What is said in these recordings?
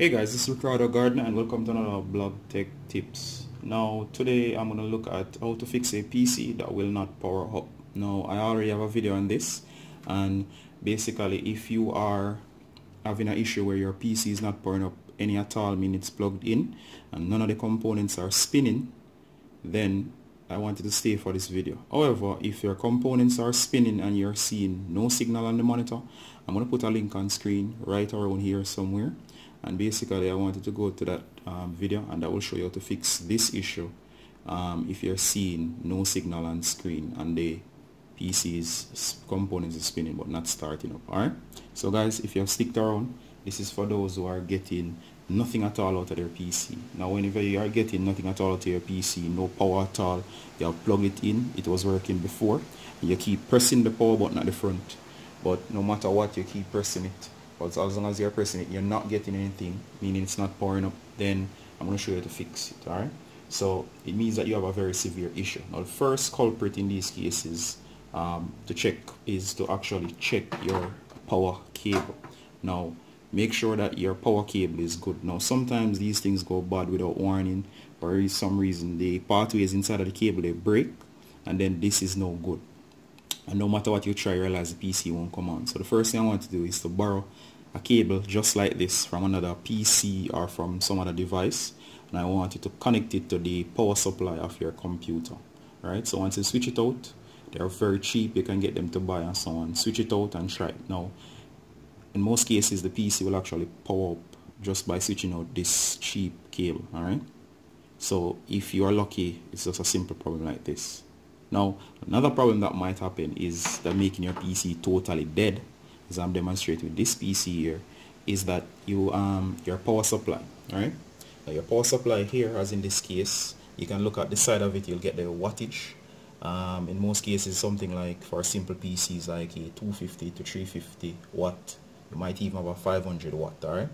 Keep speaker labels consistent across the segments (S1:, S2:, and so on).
S1: Hey guys, this is Ricardo Gardener and welcome to another blog tech tips. Now today I'm going to look at how to fix a PC that will not power up. Now I already have a video on this and basically if you are having an issue where your PC is not powering up any at all, meaning it's plugged in and none of the components are spinning, then I wanted to stay for this video. However, if your components are spinning and you're seeing no signal on the monitor, I'm going to put a link on screen right around here somewhere and basically I wanted to go to that um, video and I will show you how to fix this issue um, if you're seeing no signal on screen and the PC's components is spinning but not starting up alright? So guys if you have sticked around this is for those who are getting nothing at all out of their PC now whenever you are getting nothing at all out of your PC no power at all you have plugged it in it was working before you keep pressing the power button at the front. But no matter what you keep pressing it but as long as you're pressing it you're not getting anything meaning it's not powering up then I'm going to show you how to fix it alright? So it means that you have a very severe issue. Now the first culprit in these cases um, to check is to actually check your power cable. Now make sure that your power cable is good. Now sometimes these things go bad without warning. For some reason the pathways inside of the cable they break and then this is no good and no matter what you try you realize the PC won't come on. So the first thing I want to do is to borrow a cable just like this from another PC or from some other device. And I want you to connect it to the power supply of your computer right? So once you switch it out they're very cheap. You can get them to buy and so on. Switch it out and try it. Now in most cases the PC will actually power up just by switching out this cheap cable alright so if you are lucky it's just a simple problem like this now, another problem that might happen is that making your PC totally dead, as I'm demonstrating with this PC here, is that you um your power supply, right? Now your power supply here, as in this case, you can look at the side of it, you'll get the wattage. Um, in most cases, something like for simple PCs like a 250 to 350 watt. You might even have a 500 watt, alright?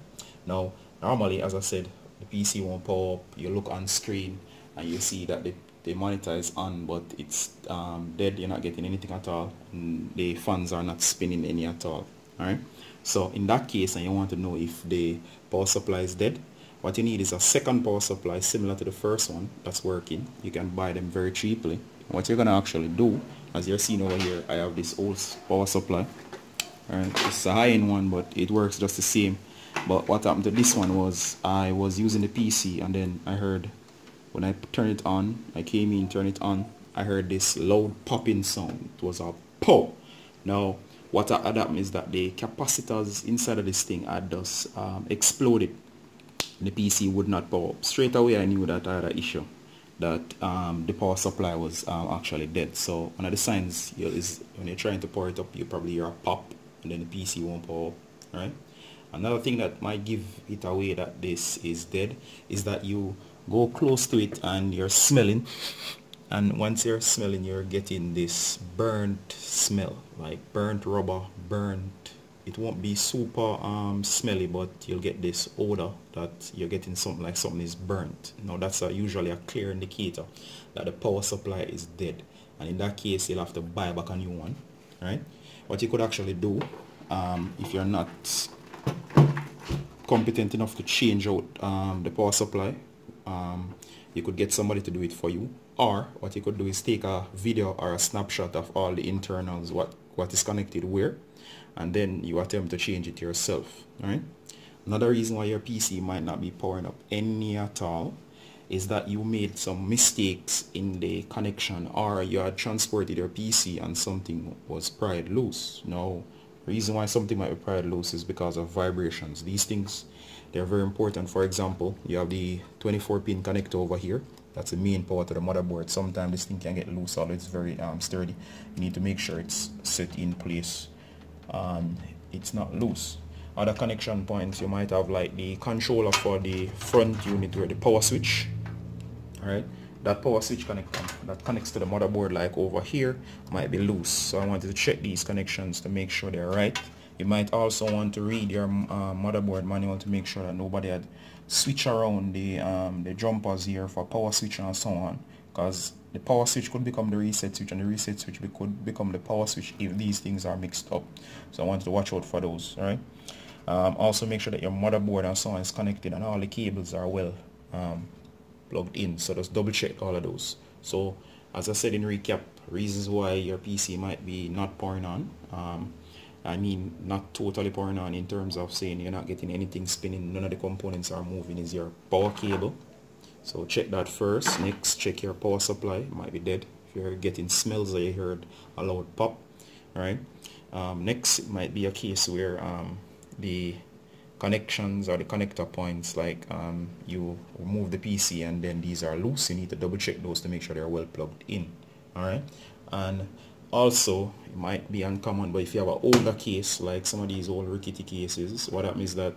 S1: Now, normally, as I said, the PC won't power up. You look on screen and you see that the the monitor is on but it's um, dead you're not getting anything at all. The fans are not spinning any at all alright? So in that case and you want to know if the power supply is dead. What you need is a second power supply similar to the first one that's working. You can buy them very cheaply. What you're gonna actually do as you're seeing over here I have this old power supply alright? It's a high-end one but it works just the same. But what happened to this one was I was using the PC and then I heard when I turned it on I came in turn it on I heard this loud popping sound. It was a pop now what had happened is that the capacitors inside of this thing had just um, exploded. The PC would not power up. Straight away I knew that I had an issue that um, the power supply was um, actually dead. So one of the signs is when you're trying to power it up you probably hear a pop and then the PC won't power up right? Another thing that might give it away that this is dead is that you go close to it and you're smelling. And once you're smelling you're getting this burnt smell like burnt rubber burnt. It won't be super um, smelly but you'll get this odor that you're getting something like something is burnt. Now that's a, usually a clear indicator that the power supply is dead. And in that case you'll have to buy back a new one right? What you could actually do um, if you're not competent enough to change out um, the power supply um, you could get somebody to do it for you or what you could do is take a video or a snapshot of all the internals what what is connected where and then you attempt to change it yourself all right? Another reason why your PC might not be powering up any at all is that you made some mistakes in the connection or you had transported your PC and something was pried loose. Now reason why something might be pried loose is because of vibrations. These things they're very important. For example you have the 24 pin connector over here. That's the main power to the motherboard. Sometimes this thing can get loose although it's very um, sturdy. You need to make sure it's set in place and it's not loose. Other connection points you might have like the controller for the front unit where the power switch alright? That power switch connector that connects to the motherboard like over here might be loose. So I wanted to check these connections to make sure they're right you might also want to read your uh, motherboard manual to make sure that nobody had switched around the um, the jumpers here for power switch and so on. Because the power switch could become the reset switch and the reset switch could become the power switch if these things are mixed up. So I wanted to watch out for those alright? Um, also make sure that your motherboard and so on is connected and all the cables are well um, plugged in. So just double check all of those. So as I said in recap reasons why your PC might be not powering on um, I mean not totally powering on in terms of saying you're not getting anything spinning. None of the components are moving. Is your power cable? So check that first. Next check your power supply. It might be dead. If you're getting smells or you heard a loud pop all right? Um, next it might be a case where um, the connections or the connector points like um, you remove the PC and then these are loose. You need to double check those to make sure they're well plugged in. Alright and also it might be uncommon but if you have an older case like some of these old rickety cases what happens is that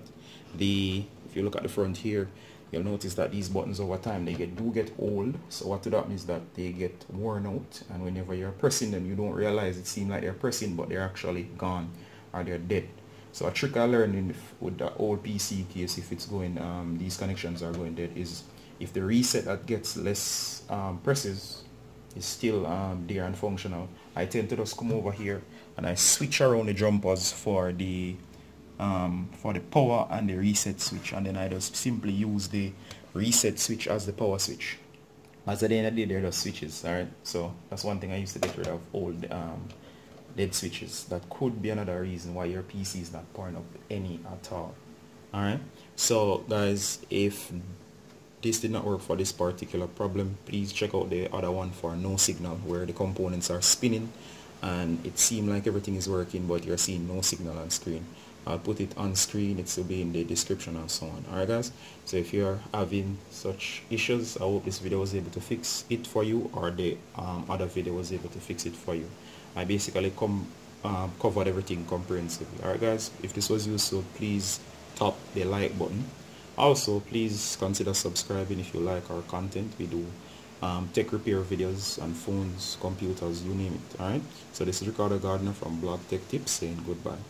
S1: the if you look at the front here you'll notice that these buttons over time they get do get old. So what that means that they get worn out and whenever you're pressing them you don't realize it seems like they're pressing but they're actually gone or they're dead. So a trick I learned with the old PC case if it's going um, these connections are going dead is if the reset that gets less um, presses is still um, there and functional. I tend to just come over here and I switch around the jumpers for the um, for the power and the reset switch. And then I just simply use the reset switch as the power switch. As at the end of the day they're just switches alright? So that's one thing I used to get rid of old um, dead switches. That could be another reason why your PC is not powering up any at all. Alright? So guys if this did not work for this particular problem please check out the other one for no signal where the components are spinning. And it seemed like everything is working but you're seeing no signal on screen. I'll put it on screen. It will be in the description and so on. Alright guys? So if you're having such issues I hope this video was able to fix it for you or the um, other video was able to fix it for you. I basically come um, covered everything comprehensively. Alright guys? If this was useful please tap the like button also please consider subscribing if you like our content. We do um, tech repair videos on phones computers you name it alright so this is Ricardo Gardener from Blog Tech Tips saying goodbye